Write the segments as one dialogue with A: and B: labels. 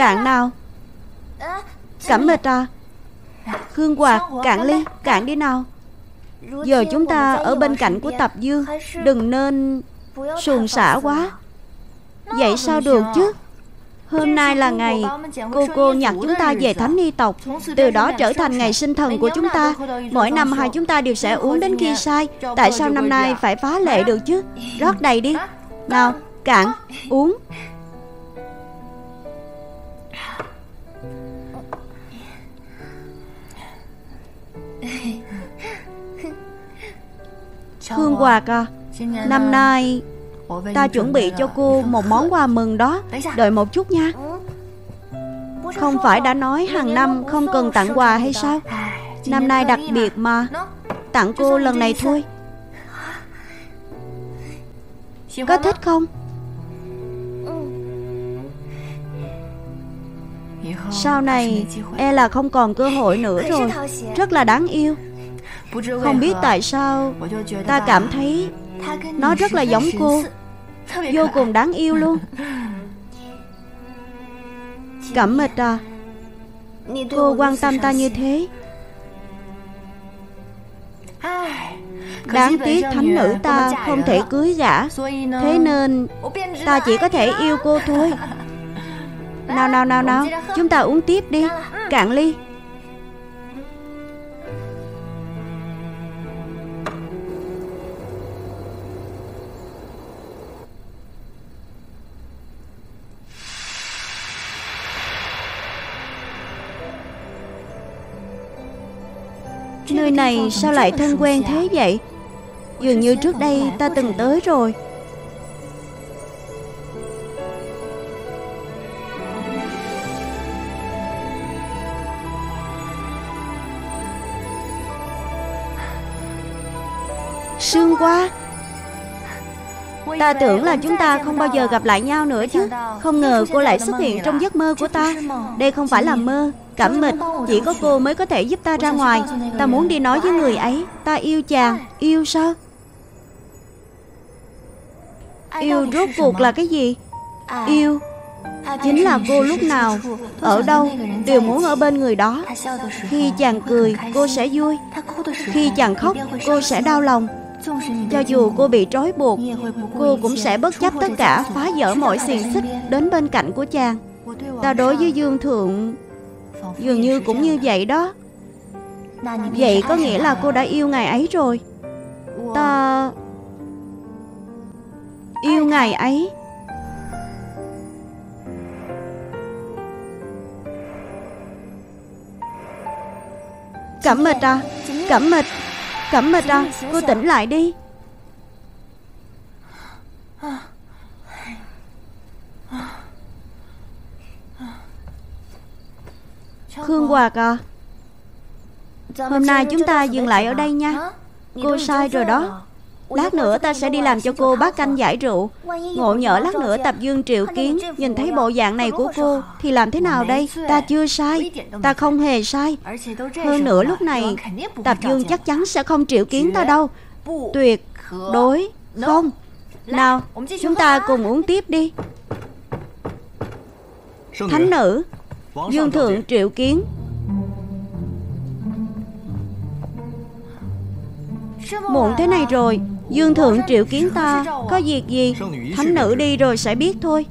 A: Cạn nào? Cảm mệt à khương Hoạt cạn ly, Cạn đi nào. Giờ chúng ta ở bên cạnh của Tập Dương Đừng nên Sùn xả quá. Vậy sao được chứ? Hôm nay là ngày cô cô nhặt chúng ta về thánh ni tộc. Từ đó trở thành ngày sinh thần của chúng ta. Mỗi năm hai chúng ta đều sẽ uống đến khi sai Tại sao năm nay phải phá lệ được chứ? Rót đầy đi. Nào, cạn, uống. Hương Hoạt à Năm nay Ta chuẩn bị cho cô một món quà mừng đó. Đợi một chút nha. Không phải đã nói hàng năm không cần tặng quà hay sao? Năm nay đặc biệt mà. Tặng cô lần này thôi. Có thích không Sau này e là không còn cơ hội nữa rồi. Rất là đáng yêu. Không biết tại sao Ta cảm thấy Nó rất là giống cô. Vô cùng đáng yêu luôn. Cẩm mịch à Cô quan tâm ta như thế. Đáng tiếc thánh nữ ta không thể cưới gả Thế nên ta chỉ có thể yêu cô thôi nào nào nào nào. Chúng ta uống tiếp đi. Cạn ly. Nơi này sao lại thân quen thế vậy? Dường như trước đây ta từng tới rồi. Sương qua Ta tưởng là chúng ta không bao giờ gặp lại nhau nữa chứ. Không ngờ cô lại xuất hiện trong giấc mơ của ta. Đây không phải là mơ, Cảm mịch Chỉ có cô mới có thể giúp ta ra ngoài. Ta muốn đi nói với người ấy. Ta yêu chàng. Yêu sao? Yêu rốt cuộc là cái gì? Yêu Chính là cô lúc nào, Ở đâu, Đều muốn ở bên người đó. Khi chàng cười, cô sẽ vui. Khi chàng khóc, cô sẽ đau lòng cho dù cô bị trói buộc, Cô cũng sẽ bất chấp tất cả Phá vỡ mọi xiềng xích Đến bên cạnh của chàng. Ta đối với Dương Thượng, Dường như cũng như vậy đó. Vậy có nghĩa là cô đã yêu ngài ấy rồi. Ta Yêu ngài ấy. Cẩm mịch à Cẩm mịch Cẩm mệt à Cô tỉnh lại đi. Khương Hoạt à Hôm nay chúng ta dừng lại ở đây nha. Cô sai rồi đó. Lát nữa ta sẽ đi làm cho cô bát canh giải rượu. Ngộ nhỡ lát nữa tập dương triệu kiến Nhìn thấy bộ dạng này của cô Thì làm thế nào đây? Ta chưa sai. Ta không hề sai. Hơn nữa lúc này Tập dương chắc chắn sẽ không triệu kiến ta đâu. Tuyệt Đối Không. Nào Chúng ta cùng uống tiếp đi. Thánh nữ Dương thượng triệu kiến. Muộn thế này rồi Dương thượng triệu kiến ta Có việc gì? Thánh nữ đi rồi sẽ biết thôi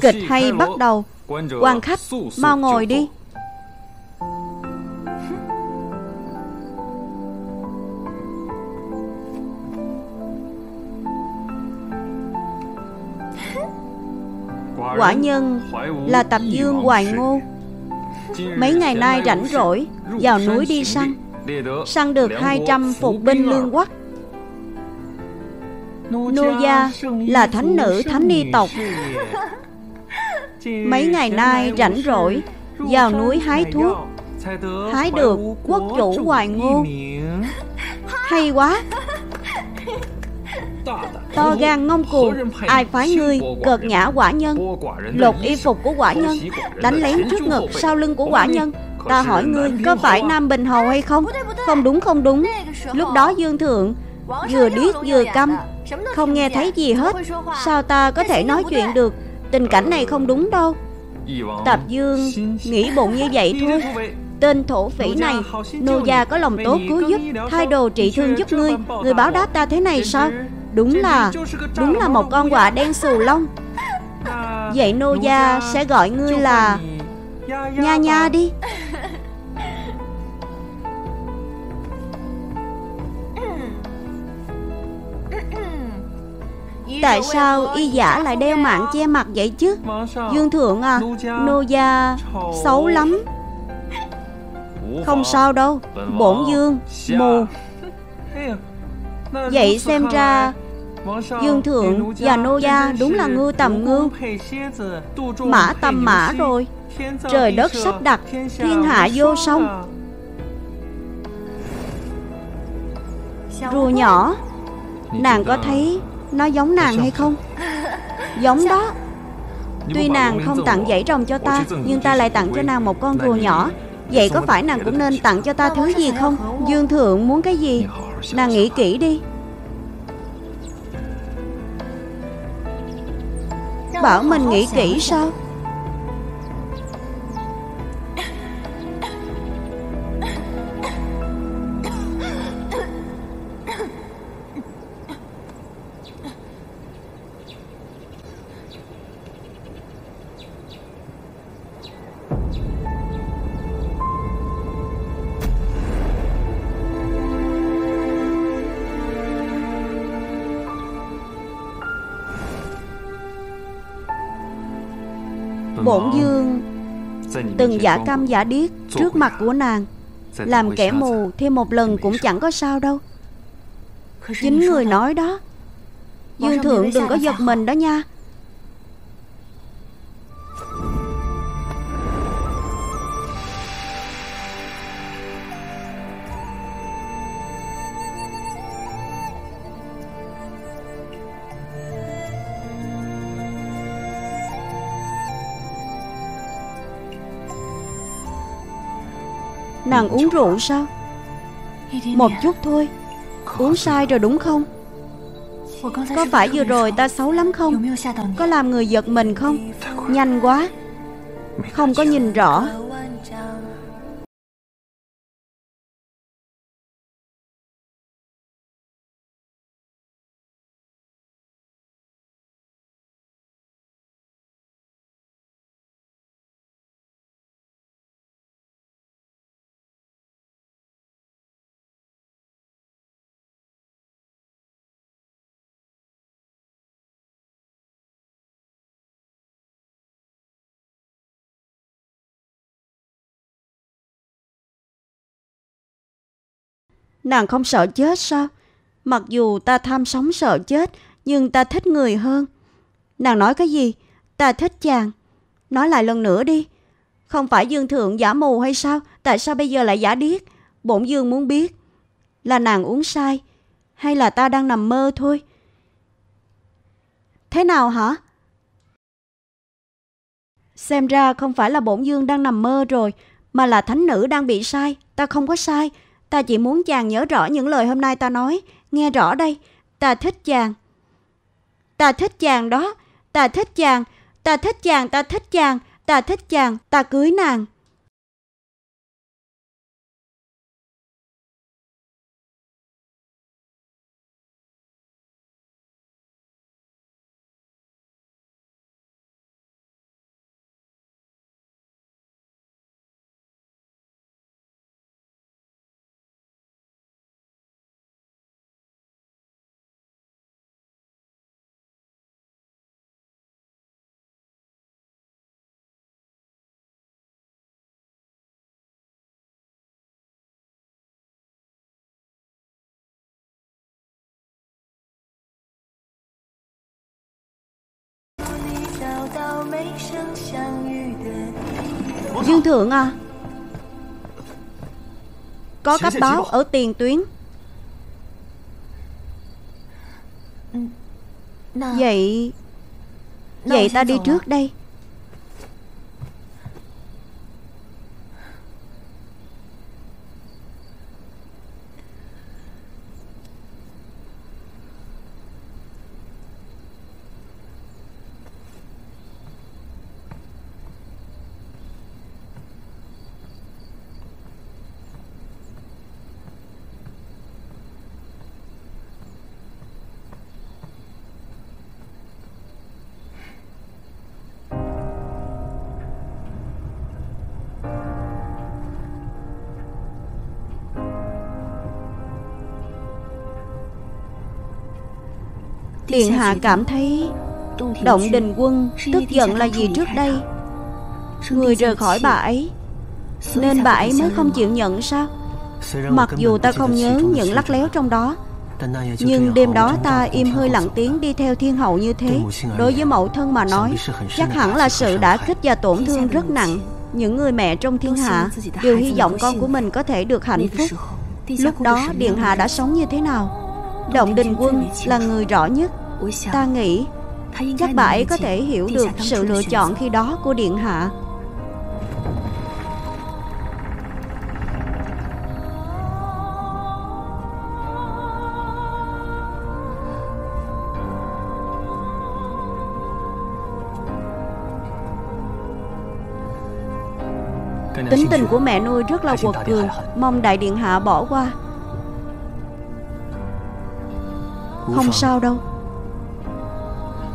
A: Kịch hay bắt đầu. Quan khách, mau ngồi đi. Quả nhân là tập dương hoài ngô. Mấy ngày nay rảnh rỗi, Vào núi đi săn. Săn được 200 phục binh lương quắc Nô gia là thánh nữ, thánh ni tộc. Mấy ngày nay rảnh rỗi vào núi hái thuốc. Hái được quốc chủ hoài ngô. Hay quá. To gan ngông cuồng ai phái ngươi cợt nhã quả nhân lột y phục của quả nhân đánh lén trước ngực sau lưng của quả nhân. Ta hỏi ngươi có phải nam bình hầu hay không? Không đúng không đúng. Lúc đó dương thượng vừa điếc vừa câm không nghe thấy gì hết. Sao ta có thể nói chuyện được tình cảnh này không đúng đâu. Tạp dương nghĩ bụng như vậy thôi. Tên thổ phỉ này Nô gia có lòng tốt cứu giúp Thay đồ trị thương giúp ngươi. Người báo đáp ta thế này sao? Đúng là Đúng là một con quạ đen xù lông. Vậy nô gia sẽ gọi ngươi là Nha nha đi Tại sao y giả lại đeo mạng che mặt vậy chứ? Dương thượng à Nô gia xấu lắm. Không sao đâu, Bổn dương, mù. Vậy xem ra, Dương thượng và nô gia đúng là ngưu tầm ngưu Mã tầm mã rồi. Trời đất sắp đặt, Thiên hạ vô song. Rùa nhỏ, Nàng có thấy nó giống nàng hay không? Giống đó. Tuy nàng không tặng dãy rồng cho ta Nhưng ta lại tặng cho nàng một con rùa nhỏ. Vậy có phải nàng cũng nên tặng cho ta thứ gì không? Dương thượng muốn cái gì? Nàng nghĩ kỹ đi. Bảo mình nghĩ kỹ sao Bổn dương Từng giả cam giả điếc Trước mặt của nàng Làm kẻ mù thêm một lần cũng chẳng có sao đâu. Chính người nói đó Dương thượng đừng có giật mình đó nha Nàng uống rượu sao? Một chút thôi. Uống sai rồi đúng không? Có phải vừa rồi ta xấu lắm không? Có làm người giật mình không? Nhanh quá. Không có nhìn rõ. Nàng không sợ chết sao? Mặc dù ta tham sống sợ chết, nhưng ta thích người hơn. Nàng nói cái gì? Ta thích chàng. Nói lại lần nữa đi. Không phải Dương Thượng giả mù hay sao? Tại sao bây giờ lại giả điếc? Bổn Dương muốn biết. Là nàng uống sai, hay là ta đang nằm mơ thôi? Thế nào hả? Xem ra không phải là bổn Dương đang nằm mơ rồi, mà là thánh nữ đang bị sai. Ta không có sai. Ta chỉ muốn chàng nhớ rõ những lời hôm nay ta nói. Nghe rõ đây, ta thích chàng. Ta thích chàng đó, ta thích chàng, ta thích chàng, ta thích chàng, ta thích chàng, ta cưới nàng. Dương Thượng à Có cấp báo ở tiền tuyến. Vậy Vậy ta đi trước đây. Điện hạ cảm thấy Động đình quân tức giận là gì trước đây? Người rời khỏi bà ấy Nên bà ấy mới không chịu nhận sao? Mặc dù ta không nhớ những lắc léo trong đó Nhưng đêm đó ta im hơi lặng tiếng đi theo thiên hậu như thế. Đối với mẫu thân mà nói Chắc hẳn là sự đã kích và tổn thương rất nặng. Những người mẹ trong thiên hạ Đều hy vọng con của mình có thể được hạnh phúc. Lúc đó Điện Hạ đã sống như thế nào? Động Đình Quân là người rõ nhất Ta nghĩ Chắc bà ấy có thể hiểu được sự lựa chọn khi đó của Điện Hạ. Tính tình của mẹ nuôi rất là quật cường. Mong đại điện hạ bỏ qua. Không sao đâu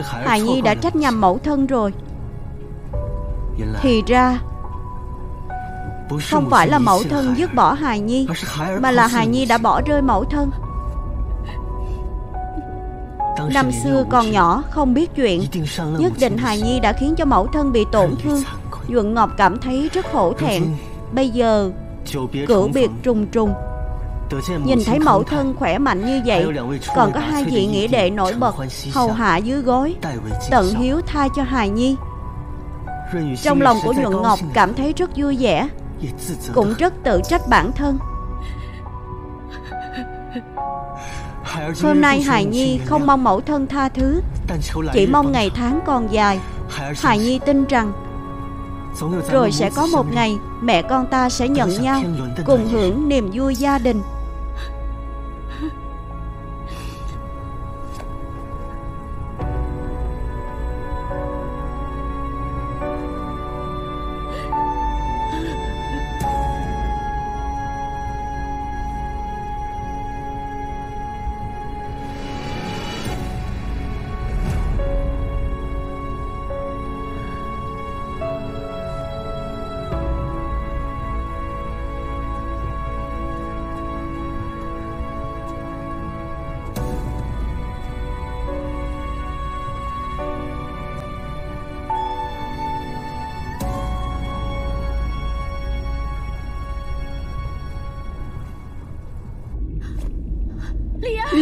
A: Hài Nhi đã trách nhầm mẫu thân rồi. Thì ra Không phải là mẫu thân dứt bỏ Hài Nhi Mà là Hài Nhi đã bỏ rơi mẫu thân. Năm xưa còn nhỏ không biết chuyện. Nhất định Hài Nhi đã khiến cho mẫu thân bị tổn thương. Nhuận Ngọc cảm thấy rất hổ thẹn. Bây giờ Cửu biệt trùng trùng Nhìn thấy mẫu thân khỏe mạnh như vậy Còn có hai vị nghĩa đệ nổi bật Hầu hạ dưới gối Tận hiếu tha cho Hài Nhi. Trong lòng của Nhuận Ngọc cảm thấy rất vui vẻ Cũng rất tự trách bản thân. Hôm nay Hài Nhi không mong mẫu thân tha thứ Chỉ mong ngày tháng còn dài. Hài Nhi tin rằng Rồi sẽ có một ngày Mẹ con ta sẽ nhận nhau Cùng hưởng niềm vui gia đình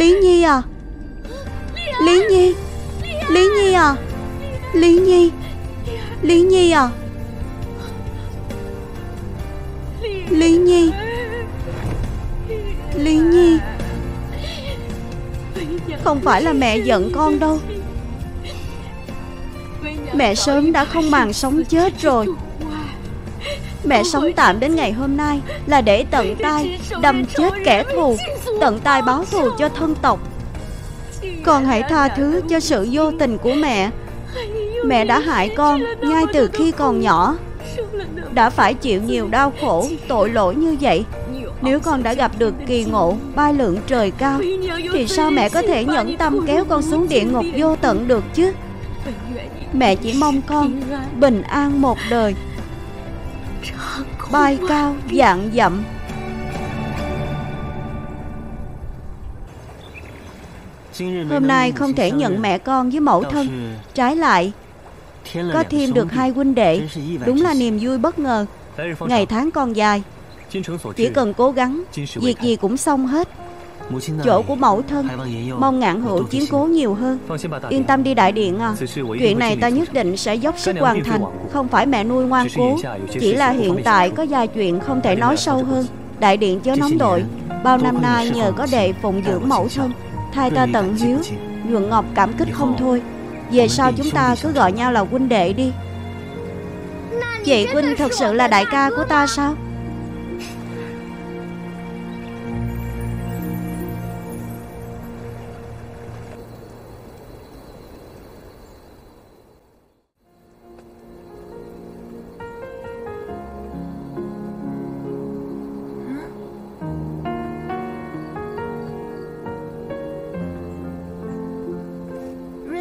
A: Lý Nhi à? Lý Nhi? Lý Nhi à? Lý Nhi? Lý Nhi à? Lý Nhi? Lý Nhi? Không phải là mẹ giận con đâu. Mẹ sớm đã không màng sống chết rồi. Mẹ sống tạm đến ngày hôm nay Là để tận tay Đâm chết kẻ thù, Tận tay báo thù cho thân tộc. Con hãy tha thứ cho sự vô tình của mẹ. Mẹ đã hại con Ngay từ khi còn nhỏ. Đã phải chịu nhiều đau khổ, Tội lỗi như vậy. Nếu con đã gặp được kỳ ngộ, Bay lượng trời cao, Thì sao mẹ có thể nhẫn tâm kéo con xuống địa ngục vô tận được chứ? Mẹ chỉ mong con Bình an một đời. Bay cao dạng dặm. Hôm nay không thể nhận mẹ con với mẫu thân, Trái lại, Có thêm được hai huynh đệ. Đúng là niềm vui bất ngờ. Ngày tháng còn dài. Chỉ cần cố gắng, Việc gì cũng xong hết. Chỗ của mẫu thân. Mong ngạn hữu chiến cố nhiều hơn. Yên tâm đi. đại điện à. Chuyện này ta nhất định sẽ dốc sức hoàn thành. Không phải mẹ nuôi ngoan cố. Chỉ là hiện tại có vài chuyện không thể nói sâu hơn. Đại điện chớ nóng đội. Bao năm nay nhờ có đệ phụng dưỡng mẫu thân. Thay ta tận hiếu. Nhuận Ngọc cảm kích không thôi. Về sau chúng ta cứ gọi nhau là huynh đệ đi. Chị huynh thật sự là đại ca của ta sao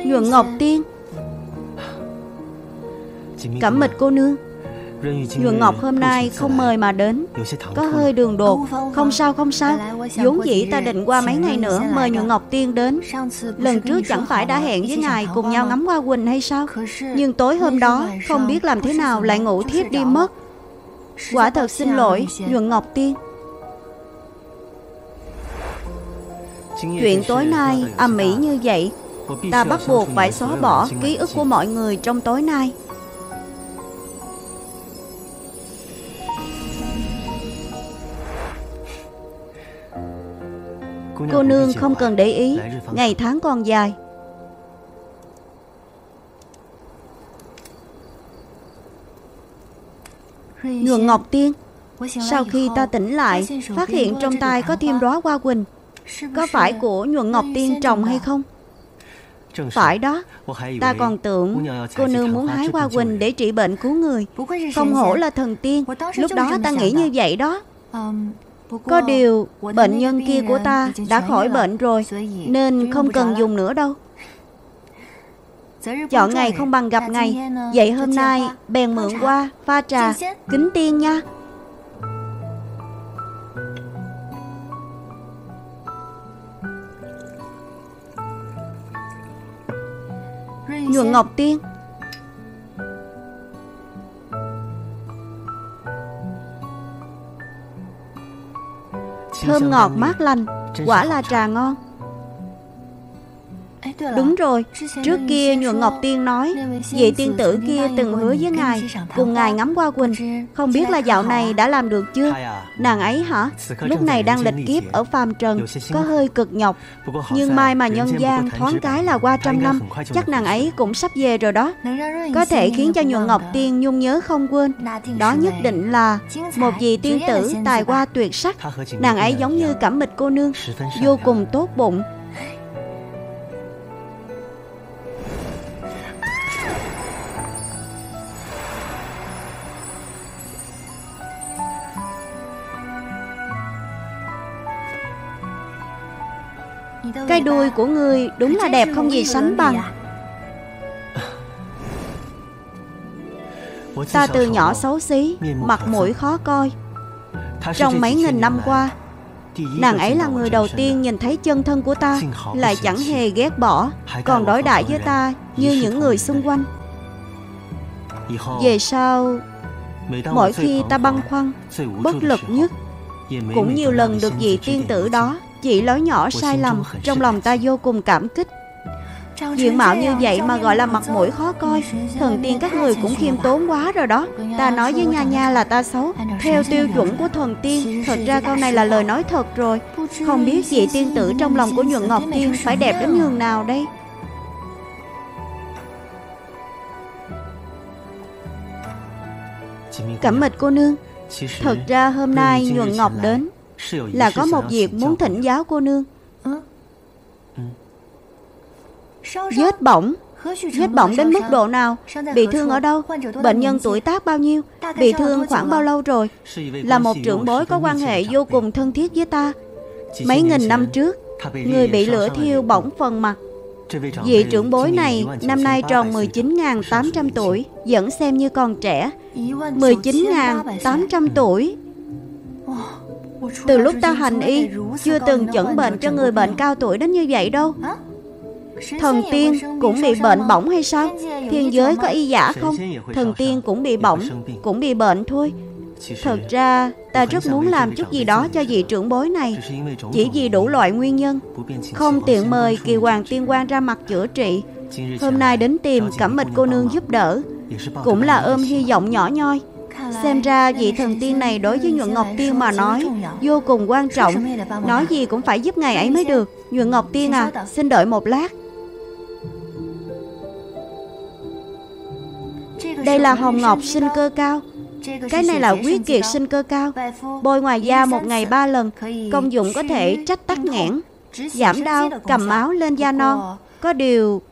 A: Nhuận Ngọc Tiên. Cẩm mịch cô nương. Nhuận Ngọc hôm nay không mời mà đến. Có hơi đường đột. Không sao không sao. Vốn dĩ ta định qua mấy ngày nữa Mời Nhuận Ngọc Tiên đến. Lần trước chẳng phải đã hẹn với ngài Cùng nhau ngắm hoa quỳnh hay sao? Nhưng tối hôm đó Không biết làm thế nào lại ngủ thiếp đi mất. Quả thật xin lỗi Nhuận Ngọc Tiên. Chuyện tối nay ầm ĩ như vậy Ta bắt buộc phải xóa bỏ ký ức của mọi người trong tối nay. Cô nương không cần để ý Ngày tháng còn dài. Nhuận Ngọc Tiên Sau khi ta tỉnh lại Phát hiện trong tay có thêm đóa hoa quỳnh. Có phải của Nhuận Ngọc Tiên trồng hay không phải đó. Ta còn tưởng cô nương muốn hái hoa quỳnh để trị bệnh cứu người. Không hổ là thần tiên. Lúc đó ta nghĩ như vậy đó. Có điều bệnh nhân kia của ta đã khỏi bệnh rồi Nên không cần dùng nữa đâu. Chọn ngày không bằng gặp ngày. Vậy hôm nay bèn mượn qua pha trà Kính tiên nha Nhuận Ngọc Tiên. Thơm ngọt mát lành. Quả là trà ngon Đúng rồi, trước kia Nhuận Ngọc Tiên nói Vị tiên tử kia từng hứa với ngài Cùng ngài ngắm qua Quỳnh. Không biết là dạo này đã làm được chưa? Nàng ấy hả? Lúc này đang lịch kiếp ở phàm trần Có hơi cực nhọc. Nhưng mai mà nhân gian thoáng cái là qua trăm năm Chắc nàng ấy cũng sắp về rồi đó. Có thể khiến cho Nhuận Ngọc Tiên nhung nhớ không quên. Đó nhất định là Một vị tiên tử tài hoa tuyệt sắc. Nàng ấy giống như cẩm mịch cô nương. Vô cùng tốt bụng Cái đuôi của ngươi đúng là đẹp không gì sánh bằng. Ta từ nhỏ xấu xí Mặt mũi khó coi. Trong mấy nghìn năm qua Nàng ấy là người đầu tiên nhìn thấy chân thân của ta Lại chẳng hề ghét bỏ. Còn đối đại với ta như những người xung quanh. Về sau Mỗi khi ta băn khoăn Bất lực nhất Cũng nhiều lần được vị tiên tử đó Chỉ lối nhỏ sai lầm Trong lòng ta vô cùng cảm kích. Diện mạo như vậy mà gọi là mặt mũi khó coi. Thần tiên các người cũng khiêm tốn quá rồi đó. Ta nói với Nha Nha là ta xấu. Theo tiêu chuẩn của thần tiên Thật ra câu này là lời nói thật rồi. Không biết vị tiên tử trong lòng của nhuận ngọc tiên Phải đẹp đến nhường nào đây? Cẩm mịch cô nương. Thật ra hôm nay nhuận ngọc đến Là có một việc muốn thỉnh giáo cô nương. Vết bỏng. Vết bỏng đến mức độ nào? Bị thương ở đâu? Bệnh nhân tuổi tác bao nhiêu? Bị thương khoảng bao lâu rồi? Là một trưởng bối có quan hệ vô cùng thân thiết với ta. Mấy nghìn năm trước Người bị lửa thiêu bỏng phần mặt. Vị trưởng bối này năm nay tròn 19.800 tuổi, vẫn xem như còn trẻ. 19.800 tuổi. Từ lúc ta hành y, chưa từng chẩn bệnh cho người bệnh cao tuổi đến như vậy đâu. Thần tiên cũng bị bệnh bỏng hay sao? Thiên giới có y giả không? Thần tiên cũng bị bỏng, cũng bị bệnh thôi. Thật ra, ta rất muốn làm chút gì đó cho vị trưởng bối này. Chỉ vì đủ loại nguyên nhân. Không tiện mời kỳ hoàng tiên quan ra mặt chữa trị. Hôm nay đến tìm cẩm mịch cô nương giúp đỡ. Cũng là ôm hy vọng nhỏ nhoi. Xem ra vị thần tiên này đối với nhuận ngọc tiên mà nói vô cùng quan trọng. Nói gì cũng phải giúp ngài ấy mới được. Nhuận ngọc tiên à, xin đợi một lát. Đây là hồng ngọc sinh cơ cao. Cái này là quyết kiệt sinh cơ cao. Bôi ngoài da một ngày ba lần Công dụng có thể trách tắc nghẽn Giảm đau, cầm máu lên da non. Có điều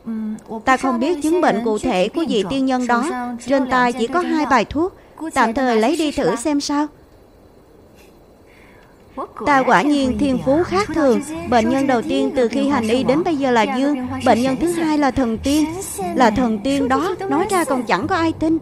A: Ta không biết chứng bệnh cụ thể của vị tiên nhân đó. Trên tay chỉ có hai bài thuốc. Tạm thời lấy đi thử xem sao. Ta quả nhiên thiên phú khác thường. Bệnh nhân đầu tiên từ khi hành y đến bây giờ là Dương Bệnh nhân thứ hai là thần tiên Là thần tiên đó Nói ra còn chẳng có ai tin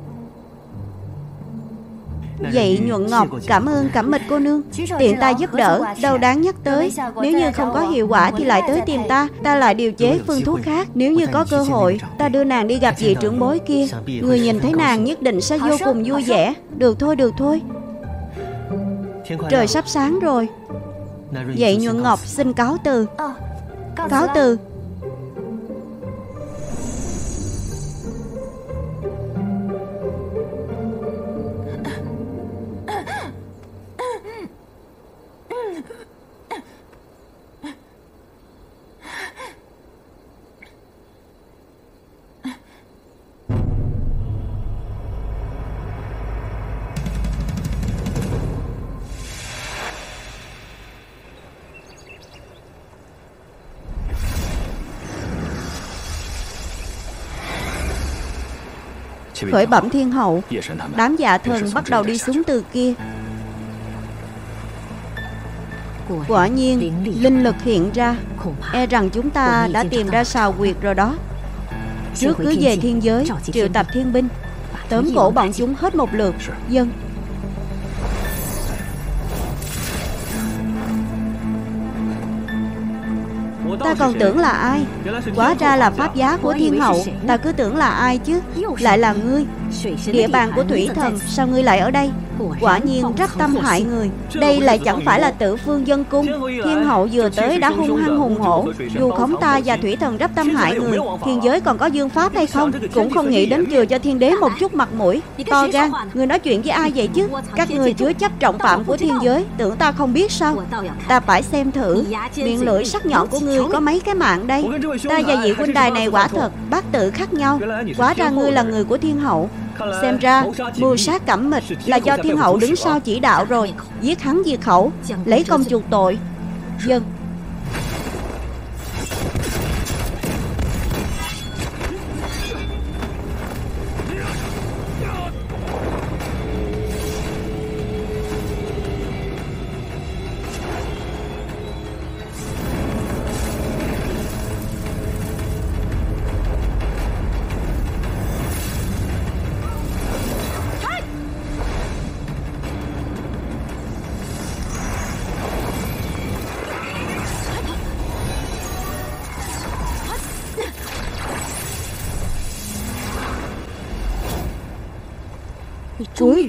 A: Vậy nhuận ngọc cảm ơn cẩm mịch cô nương. Tiện ta giúp đỡ Đâu đáng nhắc tới. Nếu như không có hiệu quả thì lại tới tìm ta. Ta lại điều chế phương thuốc khác. Nếu như có cơ hội Ta đưa nàng đi gặp vị trưởng bối kia. Người nhìn thấy nàng nhất định sẽ vô cùng vui vẻ. Được thôi được thôi. Trời sắp sáng rồi. Vậy nhuận ngọc xin cáo từ. Cáo từ Khởi bẩm thiên hậu. Đám dạ thần bắt đầu đi xuống từ kia. Quả nhiên Linh lực hiện ra. E rằng chúng ta đã tìm ra sào quyệt rồi đó. Trước cứ về thiên giới Triệu tập thiên binh. Tóm cổ bọn chúng hết một lượt. Dân còn tưởng là ai? Quá ra là pháp giá của thiên hậu, Ta cứ tưởng là ai chứ? Lại là ngươi. Địa bàn của thủy thần, Sao ngươi lại ở đây? Quả nhiên rất tâm hại người. Đây lại chẳng phải là tự phương dân cung. Thiên hậu vừa tới đã hung hăng hùng hổ. Dù khống ta và thủy thần rất tâm hại người Thiên giới còn có dương pháp hay không Cũng không nghĩ đến chừa cho thiên đế một chút mặt mũi. To gan Người nói chuyện với ai vậy chứ? Các người chứa chấp trọng phạm của thiên giới Tưởng ta không biết sao? Ta phải xem thử. Miệng lưỡi sắc nhọn của ngươi có mấy cái mạng đây? Ta và vị huynh đài này quả thật Bác tự khác nhau. Quá ra ngươi là người của thiên hậu Xem ra mưu sát cẩm mịch là do thiên hậu đứng sau chỉ đạo rồi Giết hắn diệt khẩu Lấy công chuộc tội. Dân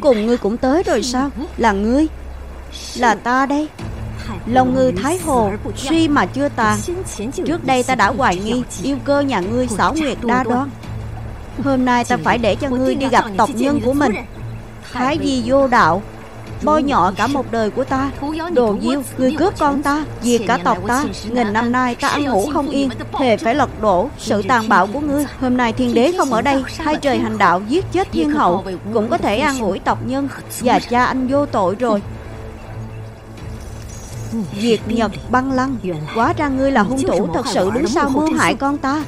A: cùng ngươi cũng tới rồi sao? Là ngươi? Là ta đây. Lòng ngư Thái Hồ, Suy mà chưa tàn. Trước đây ta đã hoài nghi, Yêu cơ nhà ngươi xảo nguyệt đa đoan. Hôm nay ta phải để cho ngươi đi gặp tộc nhân của mình. Thái Di vô đạo bôi nhọ cả một đời của ta. Đồ diêu, người cướp con ta. Diệt cả tộc ta. Nghìn năm nay ta ăn ngủ không yên. Thề phải lật đổ sự tàn bạo của ngươi. Hôm nay thiên đế không ở đây. Hai trời hành đạo giết chết thiên hậu Cũng có thể an ủi tộc nhân Và cha anh vô tội rồi. Diệt Nhật băng lăng. Quá ra ngươi là hung thủ thật sự đứng sau mưu hại con ta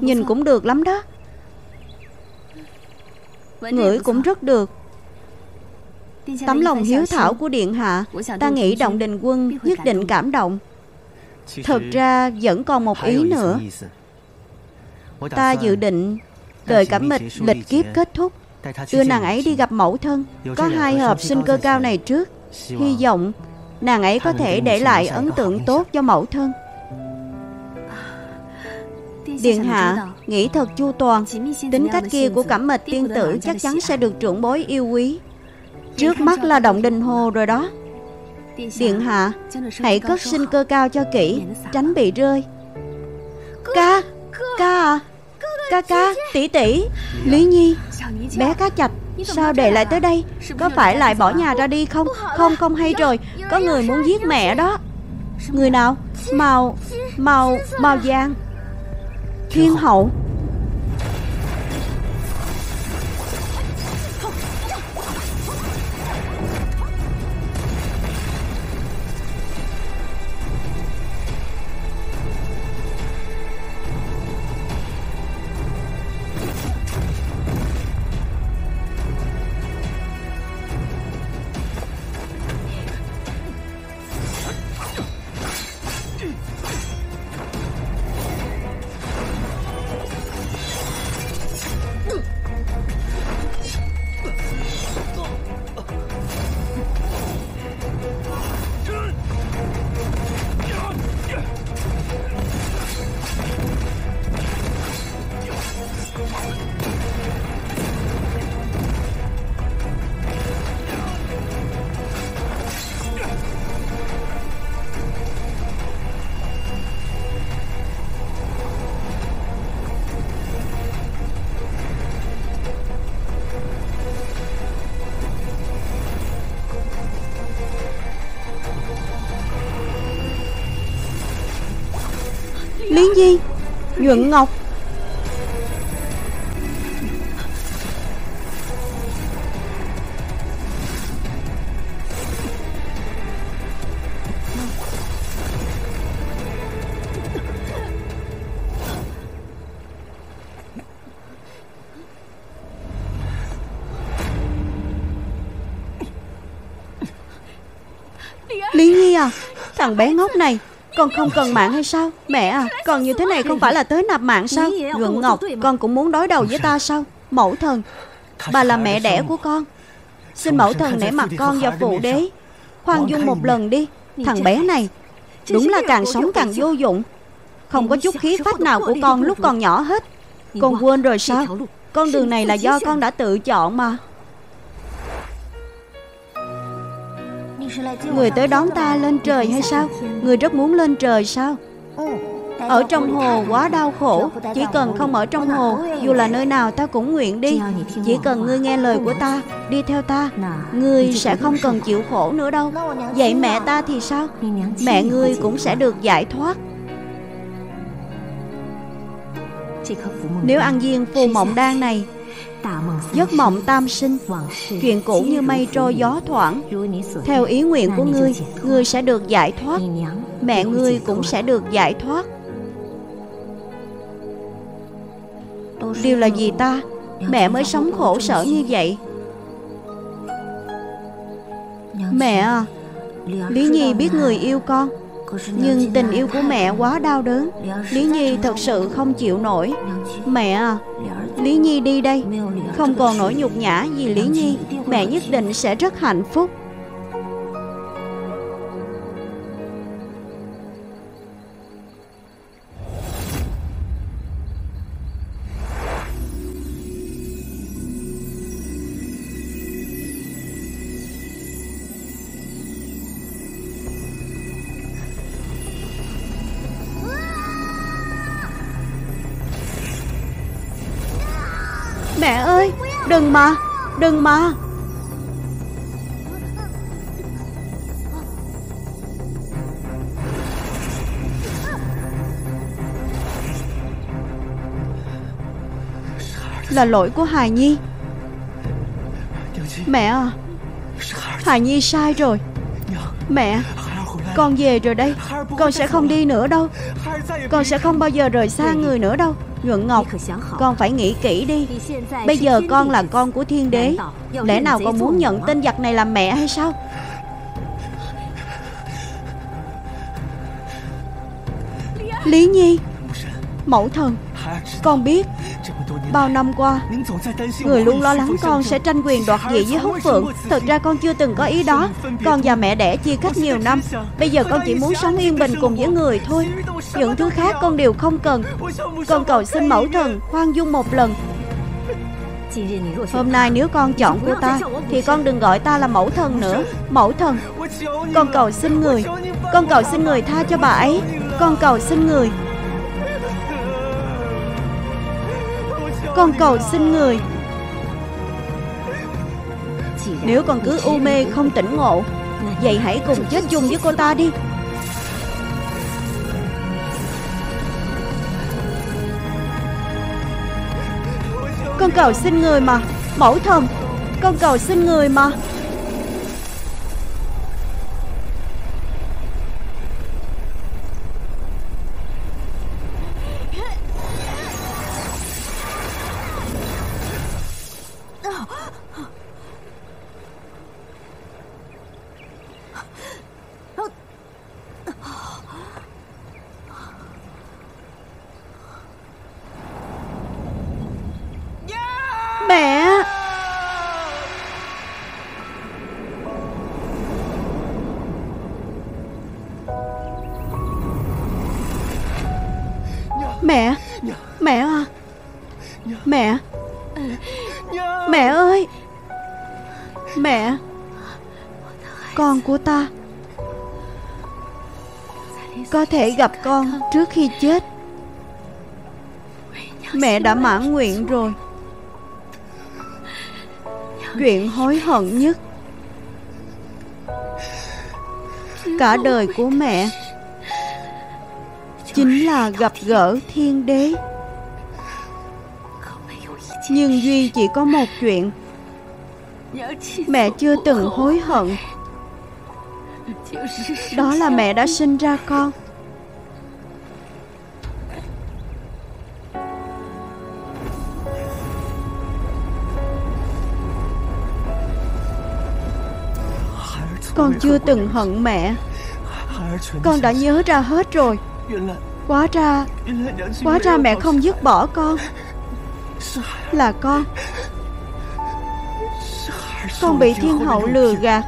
A: Nhìn cũng được lắm đó. Ngửi cũng rất được. Tấm lòng hiếu thảo của Điện Hạ Ta nghĩ Động Đình Quân nhất định cảm động. Thật ra vẫn còn một ý nữa. Ta dự định Đợi cả mịch lịch kiếp kết thúc. Đưa nàng ấy đi gặp mẫu thân. Có hai hợp sinh cơ cao này trước. Hy vọng nàng ấy có thể để lại ấn tượng tốt cho mẫu thân Điện hạ nghĩ thật chu toàn. Tính cách kia của cẩm mịch tiên tử chắc chắn sẽ được trưởng bối yêu quý. Trước mắt là động đình hồ rồi đó. Điện hạ Hãy cất sinh cơ cao cho kỹ Tránh bị rơi. Ca Ca à. Ca ca tỷ tỷ. Lý Nhi Bé cá chạch Sao để lại tới đây? Có phải lại bỏ nhà ra đi không? Không không hay rồi. Có người muốn giết mẹ đó. Người nào? Màu Màu Màu vàng Thiên hậu. Nhi Nhuận Ngọc. Lý Nhi à Thằng bé ngốc này con không cần mạng hay sao? Mẹ à Còn như thế này không phải là tới nạp mạng sao? Nhuận Ngọc Con cũng muốn đối đầu với ta sao? Mẫu thần Bà là mẹ đẻ của con. Xin mẫu thần nể mặt con và phụ đế. Khoan dung một lần đi. Thằng bé này Đúng là càng sống càng vô dụng. Không có chút khí phách nào của con lúc còn nhỏ hết. Con quên rồi sao? Con đường này là do con đã tự chọn mà Người tới đón ta lên trời hay sao? Người rất muốn lên trời sao? Ở trong hồ quá đau khổ. Chỉ cần không ở trong hồ, Dù là nơi nào ta cũng nguyện đi. Chỉ cần ngươi nghe lời của ta, Đi theo ta, Ngươi sẽ không cần chịu khổ nữa đâu. Vậy mẹ ta thì sao? Mẹ ngươi cũng sẽ được giải thoát. Nếu ăn viên phù mộng đan này Giấc mộng tam sinh. Chuyện cũ như mây trôi, gió thoảng. Theo ý nguyện của ngươi Ngươi sẽ được giải thoát. Mẹ ngươi cũng sẽ được giải thoát. Điều là gì ta? Mẹ mới sống khổ sở như vậy. Mẹ à Lý Nhi biết người yêu con, Nhưng tình yêu của mẹ quá đau đớn. Lý Nhi thật sự không chịu nổi. Mẹ à Lý Nhi đi đây. Không còn nỗi nhục nhã gì Lý Nhi, Mẹ nhất định sẽ rất hạnh phúc. Đừng mà Đừng mà. Là lỗi của Hài Nhi. Mẹ à Hài Nhi sai rồi. Mẹ, Con về rồi đây. Con sẽ không đi nữa đâu. Con sẽ không bao giờ rời xa người nữa đâu. Nhuận Ngọc Con phải nghĩ kỹ đi. Bây giờ con là con của thiên đế. Lẽ nào con muốn nhận tên giặc này làm mẹ hay sao? Lý Nhi Mẫu thần Con biết Bao năm qua. Người luôn lo lắng con sẽ tranh quyền đoạt vị với húc phượng. Thật ra con chưa từng có ý đó. Con và mẹ đẻ chia cách nhiều năm. Bây giờ con chỉ muốn sống yên bình cùng với người thôi. Những thứ khác con đều không cần. Con cầu xin mẫu thần khoan dung một lần. Hôm nay nếu con chọn của ta, Thì con đừng gọi ta là mẫu thần nữa. Mẫu thần, Con cầu xin người. Con cầu xin người tha cho bà ấy. Con cầu xin người. Con cầu xin người. Nếu con cứ u mê không tỉnh ngộ, Vậy hãy cùng chết chung với cô ta đi. Con cầu xin người mà, Mẫu thần Con cầu xin người mà. Mẹ Mẹ à. Mẹ Mẹ ơi. Mẹ, Con của ta Có thể gặp con trước khi chết. Mẹ đã mãn nguyện rồi. Chuyện hối hận nhất Cả đời của mẹ chính là gặp gỡ thiên đế. Nhưng duy chỉ có một chuyện. Mẹ chưa từng hối hận. Đó là mẹ đã sinh ra con. Con chưa từng hận mẹ. Con đã nhớ ra hết rồi. Quá ra Quá ra mẹ không dứt bỏ con. Là con. Con bị thiên hậu lừa gạt.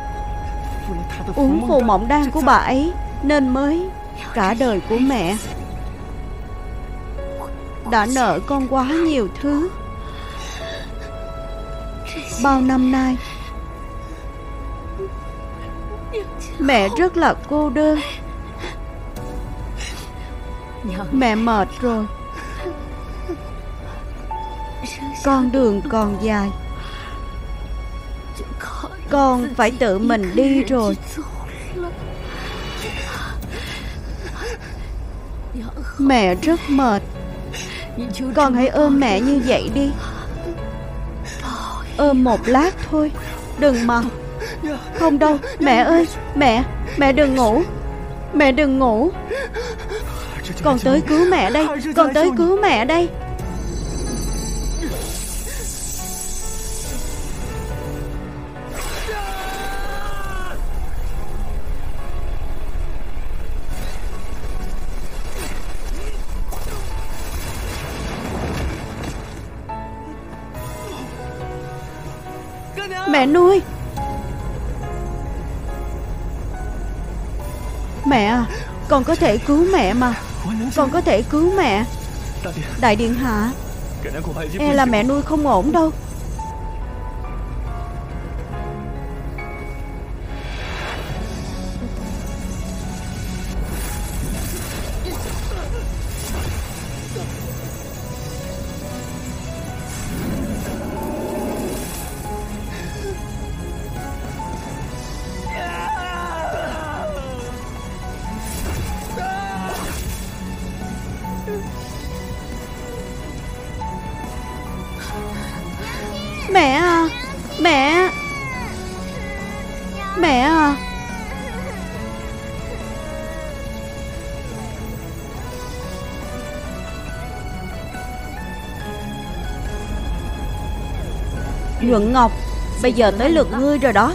A: Uống phù mộng đan của bà ấy Nên mới Cả đời của mẹ. Đã nợ con quá nhiều thứ. Bao năm nay, Mẹ rất là cô đơn. Mẹ mệt rồi. Con đường còn dài. Con phải tự mình đi rồi. Mẹ rất mệt. Con hãy ôm mẹ như vậy đi. Ôm một lát thôi. Đừng mà. Không đâu, Mẹ ơi, Mẹ Mẹ đừng ngủ. Mẹ đừng ngủ con tới cứu mẹ đây Con tới cứu mẹ đây. Mẹ nuôi. Mẹ à Con có thể cứu mẹ mà con có thể cứu mẹ. Đại điện. Hạ E là mẹ nuôi không ổn đâu Nhuận Ngọc. Bây giờ tới lượt ngươi rồi đó.